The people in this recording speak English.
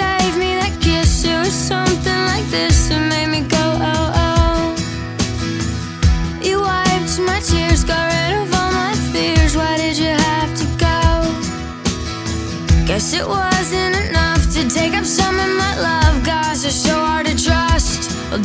gave me that kiss, it was something like this that made me go, oh, oh. You wiped my tears, got rid of all my fears. Why did you have to go? Guess it wasn't enough to take up some of my love. Guys are so hard to trust. Well,